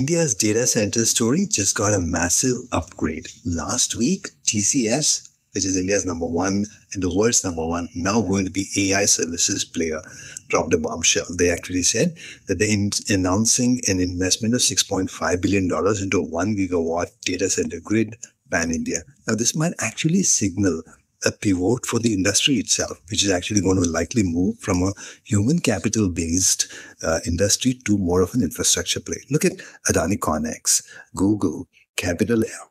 India's data center story just got a massive upgrade. Last week, TCS, which is India's number one and the world's number one, now going to be AI services player, dropped a bombshell. They actually said that they're in- announcing an investment of $6.5 billion into a one gigawatt data center grid pan India. Now, this might actually signal a pivot for the industry itself, which is actually going to likely move from a human capital based uh, industry to more of an infrastructure play. Look at Adani ConneX, Google, Capital L.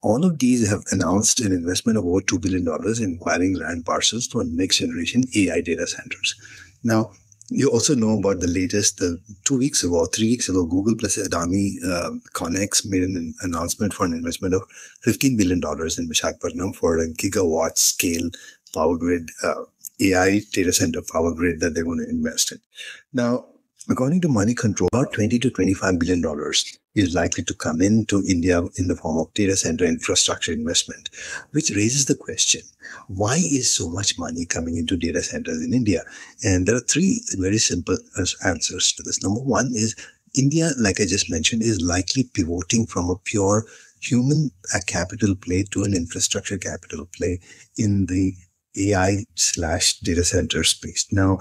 All of these have announced an investment of over $2 billion in acquiring land parcels for next generation AI data centers. Now, you also know about the latest, the two weeks ago, three weeks ago, Google plus Adani uh, ConneX made an announcement for an investment of $15 billion in Visakhapatnam for a gigawatt scale power grid, uh, AI data center power grid that they're going to invest in. Now, according to Moneycontrol, about 20 to 25 billion dollars is likely to come into India in the form of data center infrastructure investment, which raises the question, why is so much money coming into data centers in India? And there are three very simple uh, answers to this. Number one is India, like I just mentioned, is likely pivoting from a pure human uh, capital play to an infrastructure capital play in the AI slash data center space. Now,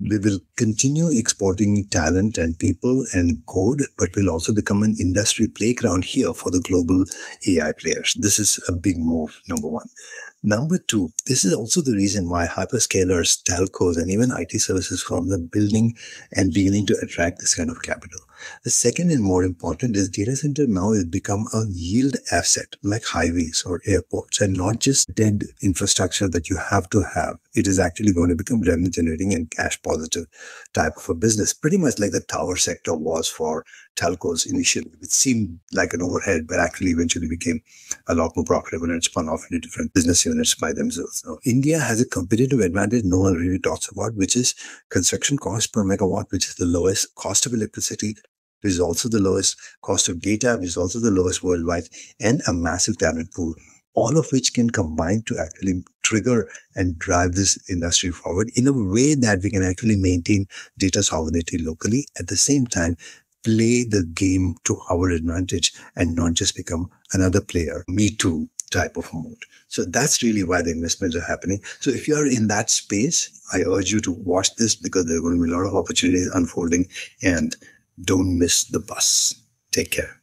we will continue exporting talent and people and code, but we'll also become an industry playground here for the global AI players. This is a big move, number one. Number two, this is also the reason why hyperscalers, telcos, and even IT services firms are building and beginning to attract this kind of capital. The second and more important is data center now has become a yield asset like highways or airports and not just dead infrastructure that you have to have. It is actually going to become revenue generating and cash positive type of a business, pretty much like the tower sector was for telcos initially. It seemed like an overhead, but actually eventually became a lot more profitable and spun off into different business units by themselves. Now, India has a competitive advantage no one really talks about, which is construction cost per megawatt, which is the lowest cost of electricity which is also the lowest cost of data, which is also the lowest worldwide, and a massive talent pool, all of which can combine to actually trigger and drive this industry forward in a way that we can actually maintain data sovereignty locally at the same time play the game to our advantage and not just become another player, me too type of mode. So that's really why the investments are happening. So if you're in that space, I urge you to watch this because there are going to be a lot of opportunities unfolding and don't miss the bus. Take care.